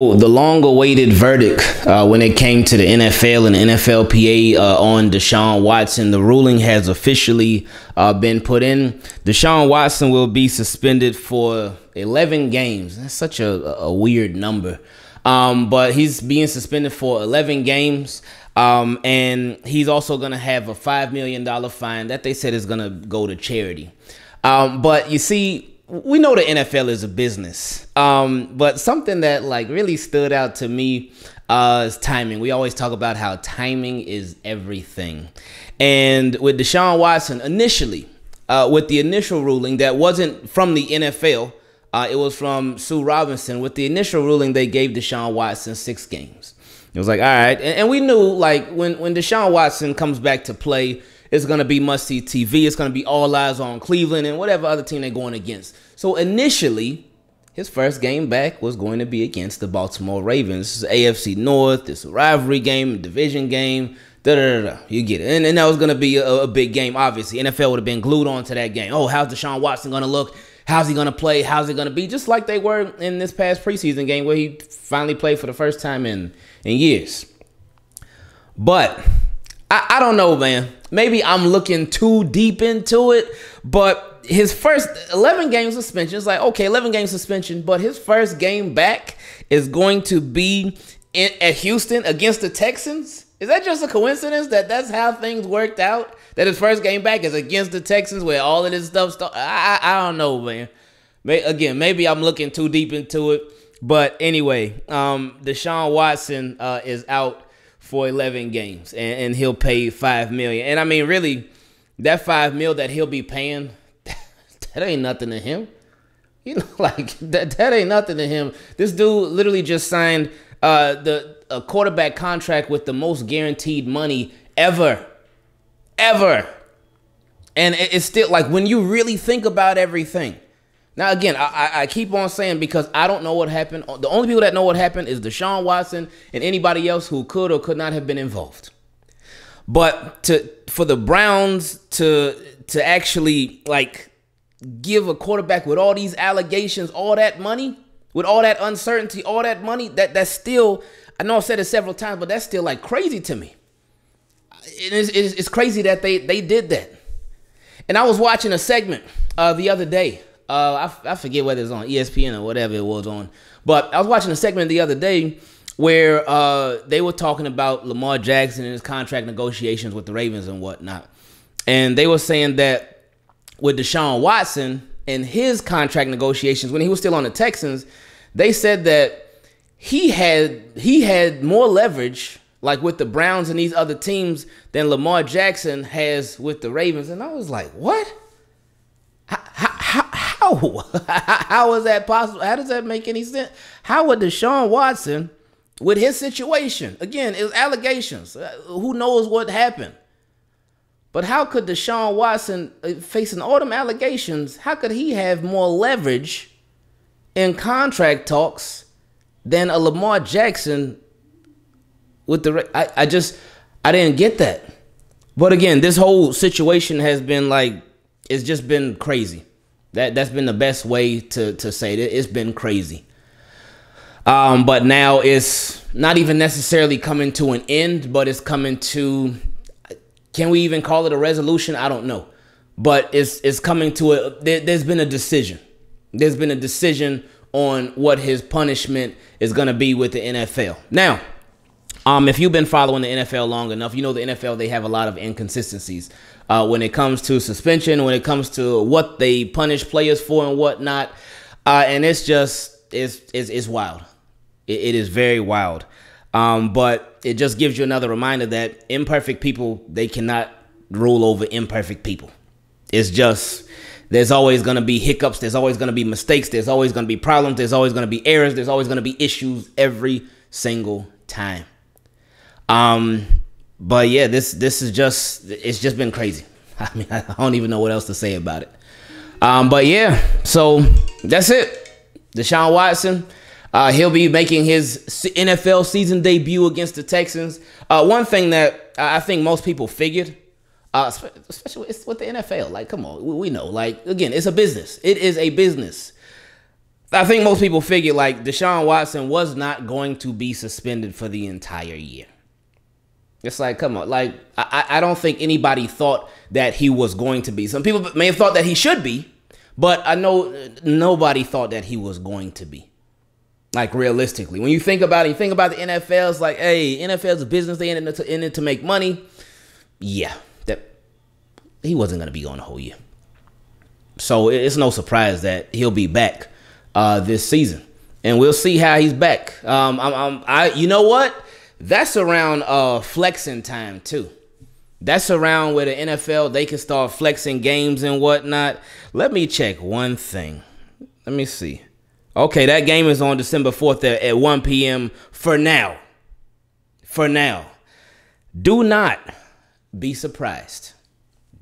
The long awaited verdict uh, when it came to the NFL and the NFLPA uh, on Deshaun Watson, the ruling has officially uh, been put in. Deshaun Watson will be suspended for 11 games. That's such a, a weird number. Um, but he's being suspended for 11 games. Um, and he's also going to have a $5 million fine that they said is going to go to charity. Um, but you see, we know the NFL is a business. Um, but something that like really stood out to me uh, is timing. We always talk about how timing is everything. And with Deshaun Watson, initially, uh, with the initial ruling that wasn't from the NFL, uh, it was from Sue Robinson. With the initial ruling, they gave Deshaun Watson six games. It was like, all right. And, and we knew like when, when Deshaun Watson comes back to play, it's going to be must see TV. It's going to be all eyes on Cleveland and whatever other team they're going against. So initially, his first game back was going to be against the Baltimore Ravens. AFC North. This rivalry game, division game. Da, da, da, da. You get it. And, and that was going to be a, a, big game, obviously. NFL would have been glued on to that game. Oh, how's Deshaun Watson going to look? How's he going to play? How's he going to be? Just like they were in this past preseason game where he finally played for the first time in, in years. But I, I don't know, man. Maybe I'm looking too deep into it, but his first 11 game suspension is like, okay, 11 game suspension, but his first game back is going to be in, at Houston against the Texans. Is that just a coincidence that that's how things worked out? That his first game back is against the Texans, where all of this stuff started. I, I, don't know, man. May, again, maybe I'm looking too deep into it, but anyway, um, Deshaun Watson uh, is out for 11 games and, and he'll pay 5 million. And I mean, really, that 5 mil that he'll be paying, that ain't nothing to him. You know, like that, that ain't nothing to him. This dude literally just signed uh, the a quarterback contract with the most guaranteed money ever, ever. And it's still like when you really think about everything, now, again, I, I, keep on saying because I don't know what happened. The only people that know what happened is Deshaun Watson and anybody else who could or could not have been involved. But to for the Browns to to actually like give a quarterback with all these allegations, all that money, with all that uncertainty, all that money, that that's still I know I've said it several times, but that's still like crazy to me. It is, it's crazy that they they did that. And I was watching a segment uh, the other day uh, I, I forget whether it's on ESPN or whatever it was on. But I was watching a segment the other day where uh, they were talking about Lamar Jackson and his contract negotiations with the Ravens and whatnot. And they were saying that with Deshaun Watson and his contract negotiations when he was still on the Texans, they said that he had he had more leverage like with the Browns and these other teams than Lamar Jackson has with the Ravens. And I was like, what? How, how, is that possible? How does that make any sense? How would Deshaun Watson, with his situation, again, it's allegations. Uh, who knows what happened? But how could Deshaun Watson, uh, facing all them allegations, how could he have more leverage in contract talks than a Lamar Jackson with the. I, I just, I didn't get that. But again, this whole situation has been like, it's just been crazy. That that's been the best way to to say it. It's been crazy. Um, but now it's not even necessarily coming to an end, but it's coming to. Can we even call it a resolution? I don't know, but it's it's coming to a. There, there's been a decision. There's been a decision on what his punishment is going to be with the NFL. Now, um, if you've been following the NFL long enough, you know the NFL they have a lot of inconsistencies uh, when it comes to suspension, when it comes to what they punish players for and whatnot. Uh, and it's just it's it's, it's wild. It, it is very wild. Um, but it just gives you another reminder that imperfect people they cannot rule over imperfect people. It's just there's always going to be hiccups. There's always going to be mistakes. There's always going to be problems. There's always going to be errors. There's always going to be issues every single time. Um, but yeah, this this is just it's just been crazy. I mean, I don't even know what else to say about it. Um, but yeah, so that's it. Deshaun Watson, uh, he'll be making his NFL season debut against the Texans. Uh, one thing that I think most people figured, uh, especially with the NFL, like, come on, we know, like, again, it's a business. It is a business. I think most people figured like Deshaun Watson was not going to be suspended for the entire year. It's like, come on, like I, I don't think anybody thought that he was going to be. Some people may have thought that he should be, but I know nobody thought that he was going to be. Like realistically, when you think about it, you think about the NFL. It's like, hey, NFL's a business; they in it to, in it to make money. Yeah, that he wasn't going to be on the whole year. So it's no surprise that he'll be back uh, this season, and we'll see how he's back. Um, I'm, I'm, I, you know what? That's around uh, flexing time too. That's around where the NFL they can start flexing games and whatnot. Let me check one thing. Let me see. Okay, that game is on December 4th at, at 1 p.m. for now. For now. Do not be surprised.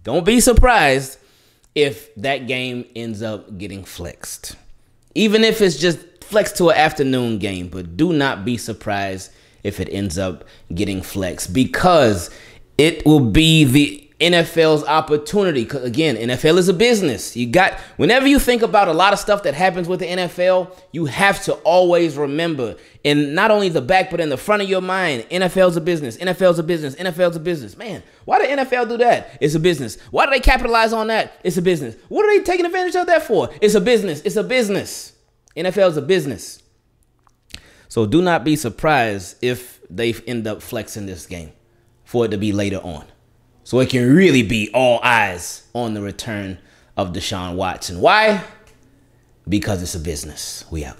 Don't be surprised if that game ends up getting flexed. Even if it's just flexed to an afternoon game, but do not be surprised if it ends up getting flexed because it will be the NFL's opportunity. Because again, NFL is a business. You got, whenever you think about a lot of stuff that happens with the NFL, you have to always remember, in not only the back, but in the front of your mind, NFL's a business. NFL's a business. NFL's a business. Man, why did NFL do that? It's a business. Why do they capitalize on that? It's a business. What are they taking advantage of that for? It's a business. It's a business. NFL's a business. So do not be surprised if they end up flexing this game for it to be later on. So it can really be all eyes on the return of Deshaun Watson. Why? Because it's a business. We out.